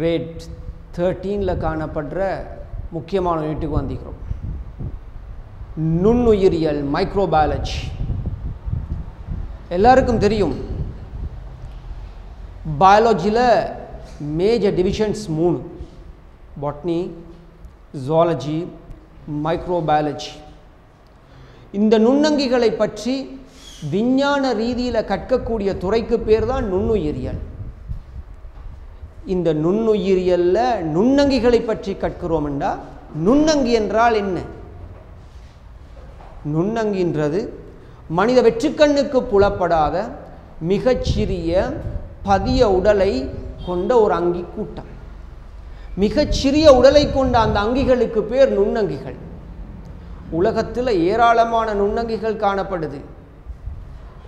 Great தேர்ட்டீனில் காணப்படுற முக்கியமான யூனிட்டுக்கு வந்திருக்கிறோம். நுண்ணுயிரியல் மைக்ரோபயாலஜி எல்லாருக்கும் தெரியும். பயாலஜியில் மேஜர் டிவிஷன்ஸ் மூணு. பாட்னி ஜுவாலஜி மைக்ரோபயாலஜி இந்த நுண்ணங்கிகளை பற்றி விஞ்ஞான ரீதியில் கற்கக்கூடிய துறைக்கு பேர் தான் நுண்ணுயிரியல். இந்த நுண்ணுயிரியல்ல நுண்ணங்கிகளை பற்றி கற்கிறோம் என்றால் நுண்ணங்கி என்றால் என்ன? நுண்ணங்கின்றது மனித வெற்றுக்கண்ணுக்கு புலப்படாத மிகச்சிறிய பதிய உடலை கொண்ட ஒரு அங்கி கூட்டம் மிகச்சிறிய உடலை கொண்ட அந்த அங்கிகளுக்கு பேர் நுண்ணங்கிகள். உலகத்தில் ஏராளமான நுண்ணங்கிகள் காணப்படுது.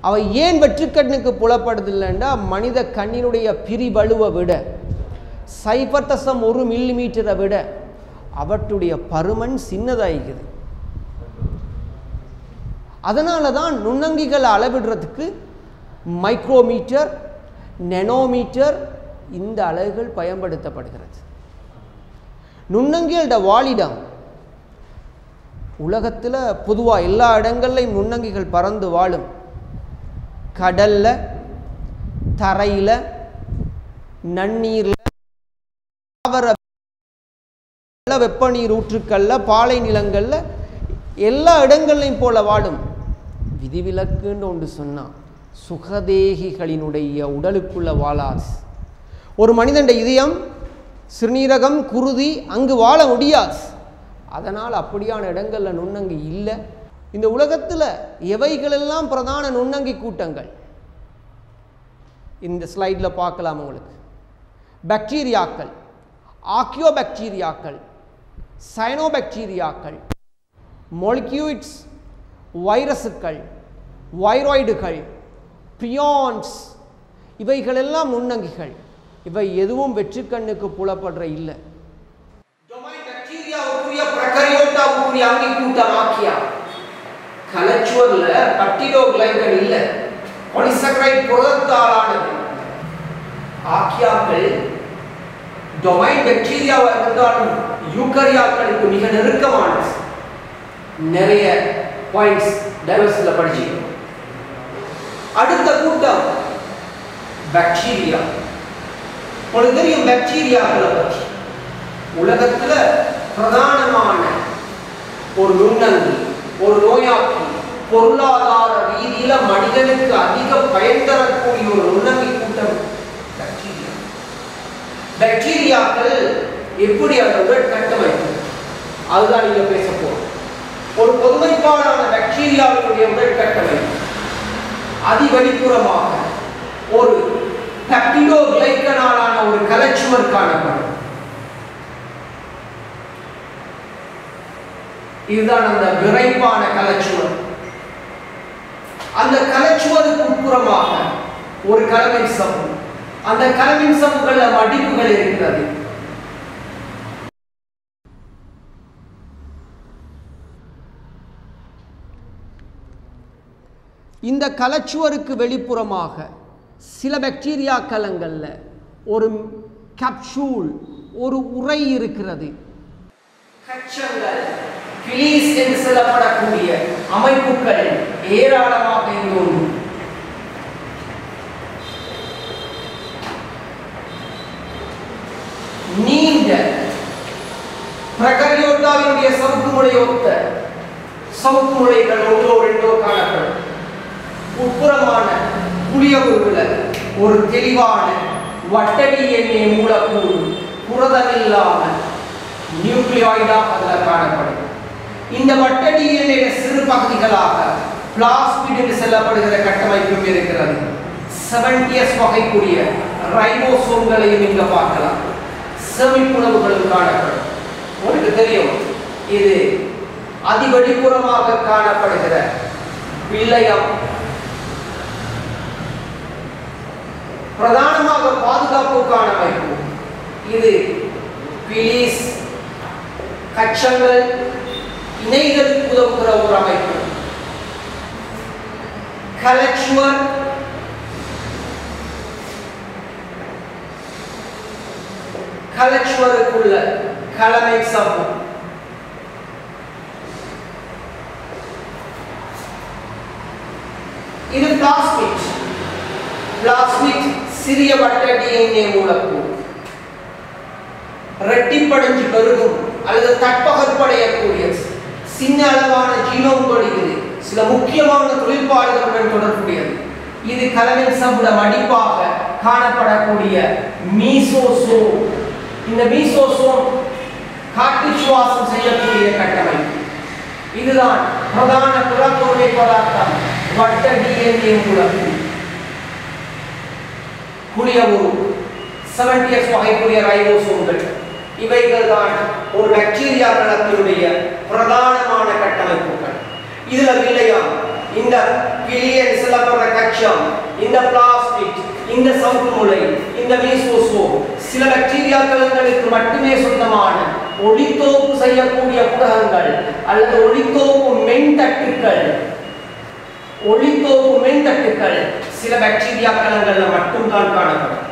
அவை ஏன் வெற்றுக்கண்ணுக்கு புலப்படுதில்லைண்டா? மனித கண்ணினுடைய பிரிவலுவை விட. சைபர் தசம் ஒரு மில்லி மீட்டரை விட அவற்றுடைய பருமன் சின்னதாகிக்குது. அதனால தான் நுண்ணங்கிகளை அளவிடுறதுக்கு மைக்ரோமீட்டர் நெனோமீட்டர் இந்த அலகுகள் பயன்படுத்தப்படுகிறது. நுண்ணங்கிகளோட வாழிடம் உலகத்தில் பொதுவாக எல்லா இடங்கள்லையும் நுண்ணங்கிகள் பறந்து வாழும். கடல்ல தரையில் நன்னீரில் வெப்பநீர் ஊற்றுக்களில் பாலை நிலங்களில் எல்லா இடங்கள்லையும் போல வாழும் விதிவிலக்குன்னு ஒன்று சொன்னான். சுகதேகிகளினுடைய உடலுக்குள்ள வாழாது. ஒரு மனிதன் இதயம் சிறுநீரகம் குருதி அங்கு வாழ முடியாது. அதனால் அப்படியான இடங்களில் நுண்ணங்கி இல்லை. இந்த உலகத்தில் எவைகளெல்லாம் பிரதான நுண்ணங்கி கூட்டங்கள்? இந்த ஸ்லைடில் பார்க்கலாம் உங்களுக்கு. பாக்டீரியாக்கள் ஆக்கியோபாக்டீரியாக்கள் சைனோபாக்டீரியாக்கள் மொலிக்யூட்ஸ் வைரஸுக்கள் வைராய்டுகள் பியான்ஸ் இவைகளெல்லாம் முன்னங்கிகள் இவை எதுவும் வெற்றுக்கண்ணுக்கு புலப்படுற இல்லை. பாக்டீரியாவுக்குரிய பிரகரியோட்டாவுக்குரிய அங்கி பாலிசக்கரைட் புரதத்தாலானது. ஆக்கியாக்கள் டொமைன் பாக்டீரியாவாக இருந்தாலும் யூக்கரியாக்களுக்கு மிக நெருக்கமான நிறைய பாயிண்ட்ஸ் டைவர்ஸில் படிச்சிருக்கோம். அடுத்த கூட்டம் பாக்டீரியா உங்களுக்கு தெரியும் பாக்டீரியாக்களை பற்றி. உலகத்துல பிரதானமான ஒரு நுண்ணங்கி ஒரு நோயாக்கி பொருளாதார ரீதியாக மனிதனுக்கு அதிக பயன் தரக்கூடிய ஒரு நுண்ணங்கி கூட்டம் பாக்டீரியா பாக்டீரியாக்கள் எப்படி அவர்கள் கட்டமைப்பு அதுதான் நீங்க பேச போறோம். ஒரு பொதுமைப்பாடான பாக்டீரியாவினுடைய உடல் கட்டமைப்பு. அதிவெளிப்புறமாக ஒரு பப்டிடோ கிளைக்கனாலான ஒரு கலச்சுவர் காணப்படும். இதுதான் அந்த விரைப்பான கலச்சுவர். அந்த கலச்சுவருக்கு உட்புறமாக ஒரு கலமின் சமூகம் அந்த கலமின் சமுகள்ல மடிப்புகள் இருக்கிறது இந்த கலச்சுவருக்கு வெளிப்புறமாக சில பாக்டீரியா கலங்களில் ஒரு கேப்சூல் ஒரு உரை இருக்கிறது. பிலீஸ் என்று சொல்லப்படக்கூடிய அமைப்புகள் ஏராளமாக இங்கு நீண்ட பிரகரியோட்டாவினுடைய சவுக்கு முறை ஒத்த சவுக்கு முறைகள் ஒன்றோ ரெண்டோ காணப்படும். உட்புறமான புளிய உருள ஒரு தெளிவான வட்டடி எண்ணெய் மூலக்கூறு புரதமில்லாமல் நியூக்ளியாய்டாக அதில் காணப்படும். இந்த வட்ட டிஎன்ஏ சிறு பகுதிகளாக பிளாஸ்மிட் என்று சொல்லப்படுகிற கட்டமைப்பும் இருக்கிறது. செவன்டியஸ் வகைக்குரிய ரைபோசோம்களையும் இங்கே பார்க்கலாம். செமிப்புணவுகளும் காணப்படும். உங்களுக்கு தெரியும் இது அதிவெளிப்புறமாக காணப்படுகிற பிள்ளையம் பிரதானமாக பாதுகாப்புக்கான அமைப்பு. இது பிலிஸ் கச்சங்கள் இணைகளுக்கு உதவுகிற ஒரு அமைப்பு. கலச்சுவர் கலச்சுவருக்குள்ள கலமை சவ்வு இது பிளாஸ்மிட் பிளாஸ்மிட் சிறிய வட்ட டிஎன்ஏ மூலக்கூறு. ரெட்டிப்படைஞ்சு பெருகும் அல்லது தட்பகற்படையக்கூடிய சின்ன அளவான ஜீனோம் இருக்குது சில முக்கியமான தொழிற்பாடுகளுடன் தொடர்புடையது. இது கலவின் சம்புட மடிப்பாக காணப்படக்கூடிய மீசோசோம். இந்த மீசோசோம் காற்று சுவாசம் செய்யக்கூடிய கட்டமைப்பு. இதுதான் பிரதான புறப்பொருளை பதார்த்தம் வட்ட டிஎன்ஏ மூலக்கூறு. குளியவுரு செவன்டியஸ் வகைக்குரிய ரைபோசோம்கள் இவைகள் தான் ஒரு பாக்டீரியா கணத்தினுடைய பிரதானமான கட்டமைப்புகள். இதுல வில்லையாம் இந்த பிலியன் சிலப்படுற கட்சம் இந்த பிளாஸ்டிக் இந்த சவுக்கு முளை இந்த மீசோசோம் சில பாக்டீரியா கலங்களுக்கு மட்டுமே சொந்தமான ஒளித்தோப்பு செய்யக்கூடிய புரகங்கள் அல்லது ஒளித்தோப்பு மென்தட்டுக்கள். ஒளித்தோப்பு மென்தட்டுக்கள். சில பாக்டீரியா கலங்கள்ல மட்டும்தான் காணப்படும்.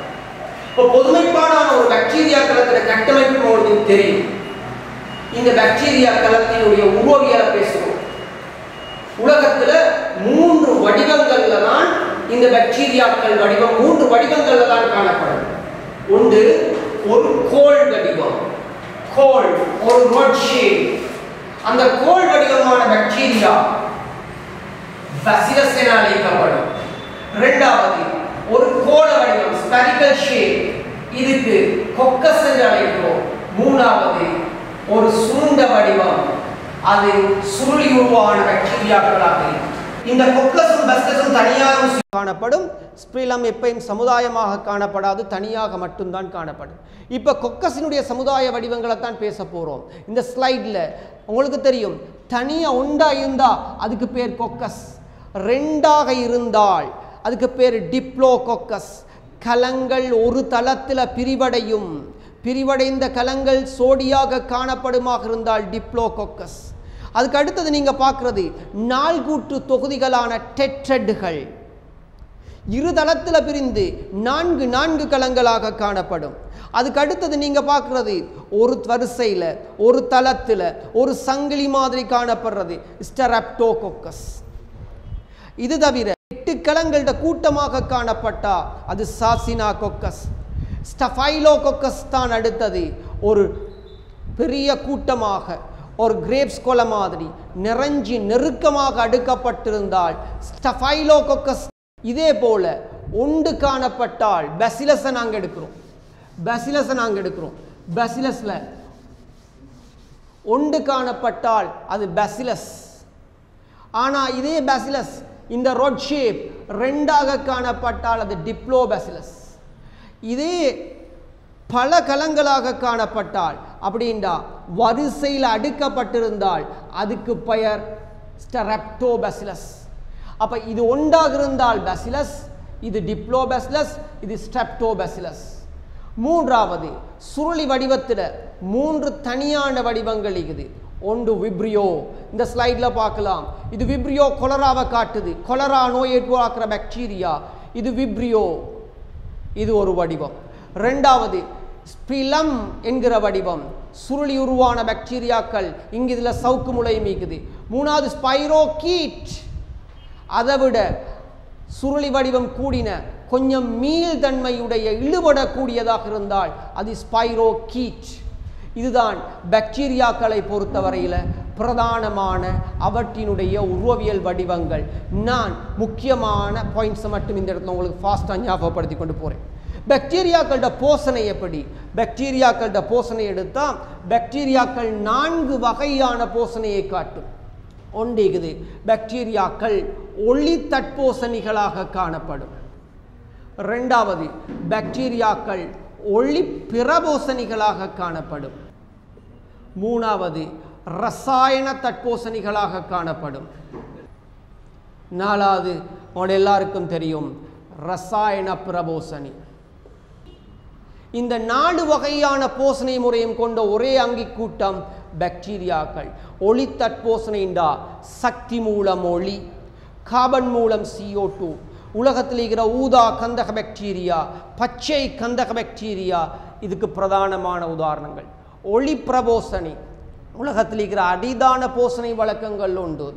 இப்போ பொதுமைப்பாடான ஒரு பாக்டீரியா கலத்தின கட்டமைப்பு உங்களுக்கு தெரியும். இந்த பாக்டீரியா கலத்தினுடைய உருவவியலை பேசுவோம். உலகத்துல மூன்று வடிவங்கள்ல தான் இந்த பாக்டீரியாக்கள் வடிவம் மூன்று வடிவங்கள்ல தான் காணப்படும். ஒன்று ஒரு கோல் வடிவம். கோள் ஒரு ரோட் அந்த கோள் வடிவமான பாக்டீரியா பசிலஸ் என அழைக்கப்படும் இரண்டாவது ஒரு கோள வடிவம் ஸ்பரிக்கல் ஷேப் இதுக்கு கொக்கஸ் என்று அழைக்கிறோம். மூணாவது ஒரு சுருண்ட வடிவம். அது சுருளி உருவான பாக்டீரியாக்களாக இந்த கொக்கஸும் பஸ்கஸும் தனியாக காணப்படும். ஸ்பிரிலம் எப்பயும் சமுதாயமாக காணப்படாது தனியாக மட்டும்தான் காணப்படும். இப்போ கொக்கஸினுடைய சமுதாய வடிவங்களை தான் பேச போகிறோம் இந்த ஸ்லைடில் உங்களுக்கு தெரியும். தனியாக உண்டா இருந்தால் அதுக்கு பேர் கொக்கஸ் ரெண்டாக இருந்தால் அதுக்கு பேர் டிப்ளோகோக்கஸ் கலங்கள் ஒரு தளத்தில் பிரிவடையும். பிரிவடைந்த கலங்கள் சோடியாக காணப்படுமாக இருந்தால் டிப்ளோகோக்கஸ் அதுக்கு அடுத்தது நீங்கள் பார்க்குறது நாள்கூற்று தொகுதிகளான டெட்ரெட்டுகள் இரு தளத்தில் பிரிந்து நான்கு நான்கு கலங்களாக காணப்படும். அதுக்கு அடுத்தது நீங்கள் பார்க்குறது ஒரு வரிசையில் ஒரு தளத்தில் ஒரு சங்கிலி மாதிரி காணப்படுறது ஸ்டரப்டோகோக்கஸ் இது தவிர எட்டு கலங்கள்ட கூட்டமாக காணப்பட்டா அது சாசினா கொக்கஸ் ஸ்டஃபைலோகொக்கஸ் தான் அடுத்தது. ஒரு பெரிய கூட்டமாக ஒரு கிரேப்ஸ் கொலை மாதிரி நிறைஞ்சி நெருக்கமாக அடுக்கப்பட்டிருந்தால் ஸ்டஃபைலோகொக்கஸ் இதே போல ஒன்று காணப்பட்டால் பெசிலஸை நாங்கள் எடுக்கிறோம். பெசிலஸை நாங்கள் எடுக்கிறோம். பெசிலஸில் ஒன்று காணப்பட்டால் அது பெசிலஸ். ஆனால் இதே பெசிலஸ் இந்த ரோட் ஷேப் ரெண்டாக காணப்பட்டால் அது டிப்ளோபசிலஸ் இதே பல கலங்களாக காணப்பட்டால் அப்படின்டா வரிசையில் அடுக்கப்பட்டிருந்தால் அதுக்கு பெயர் ஸ்டெரப்டோபசிலஸ் அப்போ இது ஒன்றாக இருந்தால் பசிலஸ் இது டிப்ளோபசிலஸ் இது ஸ்டெப்டோபசிலஸ் மூன்றாவது சுருளி வடிவத்தில் மூன்று தனியான வடிவங்கள் இருக்குது. ஒன்று விப்ரியோ. இந்த ஸ்லைடில் பார்க்கலாம். இது விப்ரியோ கொலராவை காட்டுது. கொலரா நோய் உருவாக்குற பாக்டீரியா இது விப்ரியோ. இது ஒரு வடிவம். ரெண்டாவது ஸ்பிலம் என்கிற வடிவம். சுருளி உருவான பாக்டீரியாக்கள் இங்கு இதில் சவுக்கு முளை மீக்குது. மூணாவது ஸ்பைரோகீட் அதை விட சுருளி வடிவம் கூடின கொஞ்சம் மீள்தன்மையுடைய இழுபடக்கூடியதாக இருந்தால் அது ஸ்பைரோகீட் இதுதான் பாக்டீரியாக்களை பொறுத்தவரையில் பிரதானமான அவற்றினுடைய உருவவியல் வடிவங்கள். நான் முக்கியமான பாயிண்ட்ஸை மட்டும் இந்த இடத்துல உங்களுக்கு ஃபாஸ்ட்டாக ஞாபகப்படுத்தி கொண்டு போகிறேன் பாக்டீரியாக்களோட போசனை எப்படி? பாக்டீரியாக்களோட போசனை எடுத்தால் பாக்டீரியாக்கள் நான்கு வகையான போசனையை காட்டும். ஒன்றிகுது பாக்டீரியாக்கள் ஒளி தட்போசணிகளாக காணப்படும். ரெண்டாவது பாக்டீரியாக்கள் ஒளி பிரபோசனிகளாக காணப்படும். மூணாவது ரசாயன தட்போசணிகளாக காணப்படும். நாலாவது உங்களோட எல்லாருக்கும் தெரியும் ரசாயன பிரபோசணி இந்த நாலு வகையான போசனை முறையும் கொண்ட ஒரே அங்கி கூட்டம் பாக்டீரியாக்கள். ஒளி தட்போசனைண்டா சக்தி மூலம் ஒளி கார்பன் மூலம் சிஓ டூ உலகத்தில் இருக்கிற ஊதா கந்தக பாக்டீரியா பச்சை கந்தக பாக்டீரியா இதுக்கு பிரதானமான உதாரணங்கள். ஒளி பிரபோசனை உலகத்தில் இருக்கிற அடிதான போசனை வழக்கங்கள் உண்டு.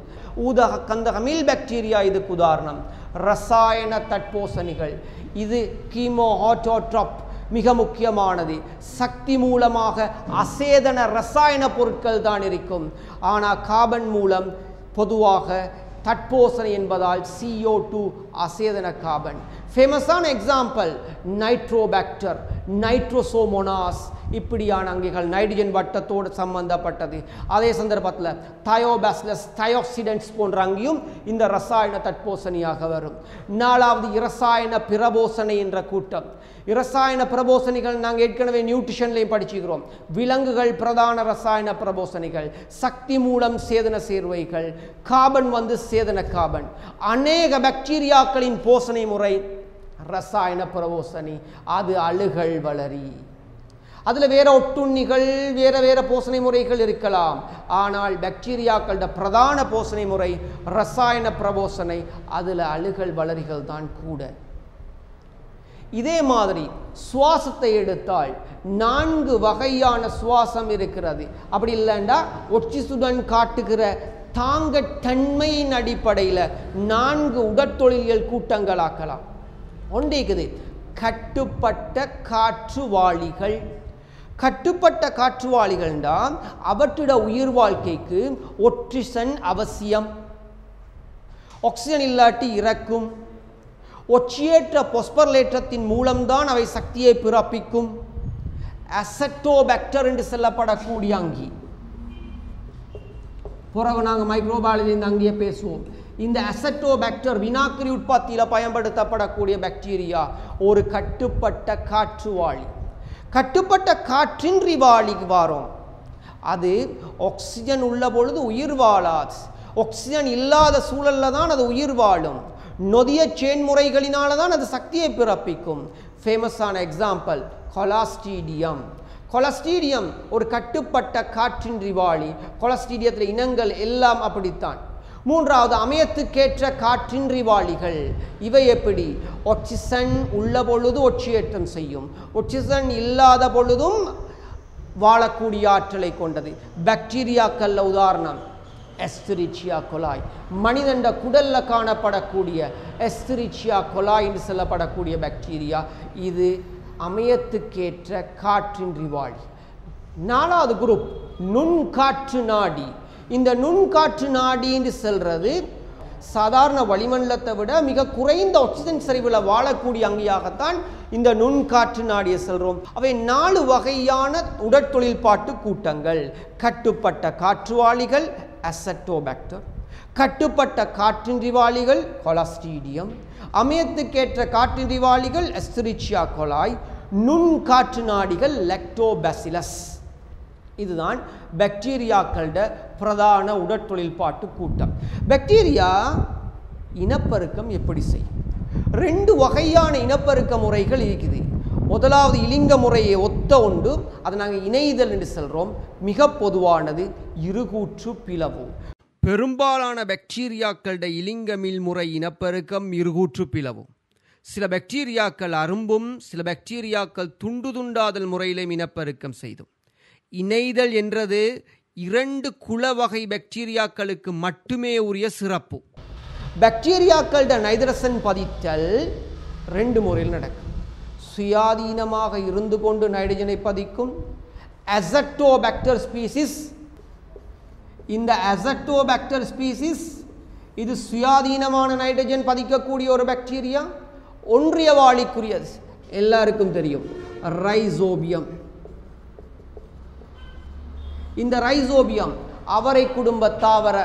ஊதக கந்தகமில் பாக்டீரியா இதுக்கு உதாரணம். ரசாயன தட்போசணிகள் இது கீமோ ஹாட்டோட்ராப் மிக முக்கியமானது. சக்தி மூலமாக அசேதன ரசாயன பொருட்கள் தான் இருக்கும். ஆனால் கார்பன் மூலம் பொதுவாக தட்போசனை என்பதால் சிஓ டூ அசேதன கார்பன் ஃபேமஸான எக்ஸாம்பிள் நைட்ரோபாக்டர் நைட்ரோசோமோனாஸ் இப்படியான அங்கிகள் நைட்ரஜன் வட்டத்தோடு சம்பந்தப்பட்டது. அதே சந்தர்ப்பத்தில் தயோபாஸ்லஸ் தயோக்சிடென்ட்ஸ் போன்ற அங்கேயும் இந்த ரசாயன தட்போசனையாக வரும். நாலாவது இரசாயன பிரபோசனை என்ற கூட்டம். இரசாயன பிரபோசனைகள் நாங்கள் ஏற்கனவே நியூட்ரிஷன்லையும் படிச்சுக்கிறோம். விலங்குகள் பிரதான ரசாயன பிரபோசனைகள் சக்தி மூலம் சேதன சேர்வைகள் கார்பன் வந்து சேதன கார்பன் அநேக பாக்டீரியாக்களின் போசனை முறை ரசாயன பிரபோசனி. அது அழுகல் வளரி. அதில் வேற ஒட்டுண்ணிகள் வேற வேற போசனை முறைகள் இருக்கலாம். ஆனால் பாக்டீரியாக்களோட பிரதான போசனை முறை ரசாயன பிரபோசனை அதில் அழுகல் வளரிகள் தான் கூட. இதே மாதிரி சுவாசத்தை எடுத்தால் நான்கு வகையான சுவாசம் இருக்கிறது. அப்படி இல்லைண்டா ஒட்சிசுடன் காட்டுகிற தாங்க தன்மையின் அடிப்படையில் நான்கு உடற்தொழில்கள் கூட்டங்களாக்கலாம். ஒன்றிக்குது கட்டுப்பட்ட காற்றுவாளிகள் கட்டுப்பட்ட காற்றுவாளிகள்டா அவற்றிட உயிர் வாழ்க்கைக்கு ஒற்றிசன் அவசியம். ஆக்சிஜன் இல்லாட்டி இறக்கும். ஒச்சியேற்ற பொஸ்பர்லேற்றத்தின் மூலம்தான் அவை சக்தியை பிறப்பிக்கும். அசட்டோபாக்டர் என்று சொல்லப்படக்கூடிய அங்கி. பிறகு நாங்கள் மைக்ரோபாலஜி இந்த அங்கேயே பேசுவோம். இந்த அசட்டோபாக்டர் வினாக்கிரி உற்பத்தியில் பயன்படுத்தப்படக்கூடிய பாக்டீரியா ஒரு கட்டுப்பட்ட காற்றுவாளி. கட்டுப்பட்ட காற்றின்றி வாழிவாரோம் அது ஆக்சிஜன் உள்ள பொழுது உயிர் வாழாது. ஆக்சிஜன் இல்லாத சூழல்ல தான் அது உயிர் வாழும். நொதிய செயன்முறைகளினால தான் அது சக்தியை பிறப்பிக்கும். ஃபேமஸான எக்ஸாம்பிள் கொலாஸ்டீடியம் கொலஸ்டீடியம் ஒரு கட்டுப்பட்ட காற்றின்றி வாளி கொலஸ்டீடியத்தில் இனங்கள் எல்லாம் அப்படித்தான். மூன்றாவது அமையத்துக்கேற்ற காற்றின்றி வாளிகள் இவை எப்படி? ஒட்சிசன் உள்ள பொழுது ஒட்சியேற்றம் செய்யும். ஒட்சிசன் இல்லாத பொழுதும் வாழக்கூடிய ஆற்றலை கொண்டது. பாக்டீரியாக்கல்ல உதாரணம் எஸ்திரிச்சியா கொலாய். மனிதண்ட குடல்ல காணப்படக்கூடிய எஸ்திரிச்சியா கொலாய் என்று சொல்லப்படக்கூடிய பாக்டீரியா இது அமையத்துக்கேற்ற காற்றின்றி வாழி நாலாவது குரூப் நுண்காற்று நாடி. இந்த நுண்காற்று நாடி என்று சொல்றது சாதாரண வளிமண்டலத்தை விட மிக குறைந்த ஆக்சிஜன் சரிவில் வாழக்கூடிய அங்கியாகத்தான் இந்த நுண்காற்று நாடியை செல்கிறோம் அவை நாலு வகையான உடற்தொழில்பாட்டு கூட்டங்கள். கட்டுப்பட்ட காற்றுவாளிகள் அசட்டோபாக்டர் கட்டுப்பட்ட காற்றின்றிவாளிகள் கொலஸ்டீடியம் அமையத்துக்கேற்ற காற்றின்றிவாளிகள் எஸ்திரிச்சியா கொலாய் நுண்காற்று நாடிகள் லெக்டோபெசிலஸ் இதுதான் பாக்டீரியாக்களோட பிரதான உடற்தொழில்பாட்டு கூட்டம். பாக்டீரியா இனப்பெருக்கம் எப்படி செய்யும்? ரெண்டு வகையான இனப்பெருக்க முறைகள் இருக்குது. முதலாவது இலிங்க முறையை ஒத்த உண்டு. அதை நாங்கள் இணைதல் என்று சொல்கிறோம் மிக பொதுவானது இருகூற்று பிளவு. பெரும்பாலான பாக்டீரியாக்களோட இலிங்கமில் முறை இனப்பெருக்கம் இருகூற்று பிளவும் சில பாக்டீரியாக்கள் அரும்பும் சில பாக்டீரியாக்கள் துண்டு துண்டாதல் முறையிலும் இனப்பெருக்கம் செய்தும். இணைதல் என்றது இரண்டு குல வகை பாக்டீரியாக்களுக்கு மட்டுமே உரிய சிறப்பு. பாக்டீரியாக்களோட நைதரசன் பதித்தல் ரெண்டு முறையில் நடக்கும். சுயாதீனமாக இருந்து கொண்டு நைட்ரஜனை பதிக்கும். அசட்டோபாக்டர் ஸ்பீசிஸ் இந்த அசட்டோபாக்டர் ஸ்பீசிஸ் இது சுயாதீனமான நைட்ரஜன் பதிக்கக்கூடிய ஒரு பாக்டீரியா ஒன்றிய வாழிக்குரியது எல்லாருக்கும் தெரியும். ரைசோபியம் இந்த ரைசோபியம் அவரை குடும்ப தாவர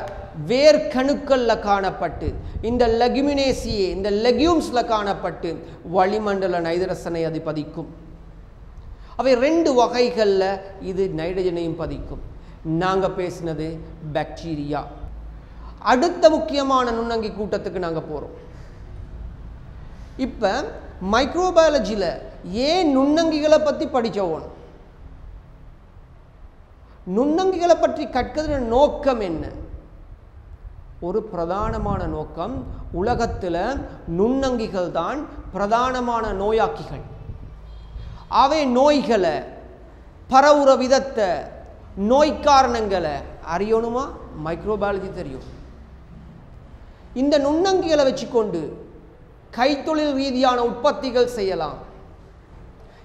வேர்க்கணுக்கள்ல காணப்பட்டு இந்த லெகுமினேசியே இந்த லெக்யூம்ஸில் காணப்பட்டு வளிமண்டல நைதரசனை அது பதிக்கும். அவை ரெண்டு வகைகளில் இது நைட்ரஜனையும் பதிக்கும். நாங்கள் பேசினது பாக்டீரியா. அடுத்த முக்கியமான நுண்ணங்கி கூட்டத்துக்கு நாங்கள் போகிறோம் இப்போ மைக்ரோபயாலஜியில் ஏன் நுண்ணங்கிகளை பற்றி படித்தவோம் நுண்ணங்கிகளை பற்றி கற்கிறது நோக்கம் என்ன? ஒரு பிரதானமான நோக்கம் உலகத்தில் நுண்ணங்கிகள் தான் பிரதானமான நோயாக்கிகள். அவை நோய்களை பரவுற விதத்தை நோய் காரணங்களை அறியணுமா? மைக்ரோபாலஜி தெரியும். இந்த நுண்ணங்கிகளை வச்சுக்கொண்டு கைத்தொழில் ரீதியான உற்பத்திகள் செய்யலாம்.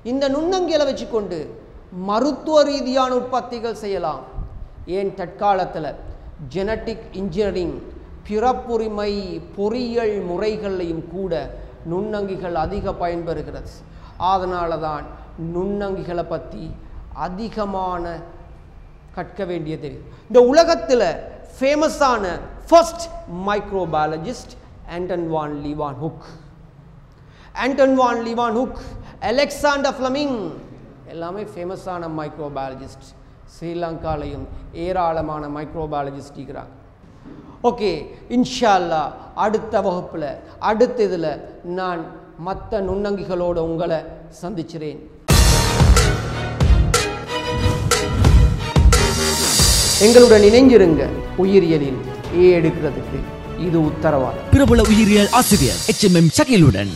இந்த நுண்ணங்கிகளை வச்சுக்கொண்டு மருத்துவ ரீதியான உற்பத்திகள் செய்யலாம். ஏன் தற்காலத்தில்? ஜெனட்டிக் இன்ஜினியரிங் பிறப்புரிமை பொறியியல் முறைகளையும் கூட நுண்ணங்கிகள் அதிக பயன்பெறுகிறது. அதனால தான் நுண்ணங்கிகளை பற்றி அதிகமான கற்க வேண்டியது இந்த உலகத்தில் ஃபேமஸான first microbiologist Anton van Leeuwenhoek Anton van Leeuwenhoek Alexander Fleming எல்லாமே ஃபேமஸான மைக்ரோபயாலஜிஸ்ட் ஸ்ரீலங்காலையும் ஏராளமான மைக்ரோபயாலஜிஸ்ட் இருக்கிறாங்க. ஓகே இன்ஷா அல்லாஹ் அடுத்த வகுப்பில் அடுத்த இதில் நான் மற்ற நுண்ணங்கிகளோடு உங்களை சந்திக்கிறேன் எங்களுடன் இணைஞ்சிருங்க உயிரியலில் ஏ எடுக்கிறதுக்கு இது உத்தரவாதம். பிரபல உயிரியல் ஆசிரியர் எச் எம் எம் சகிலுடன்.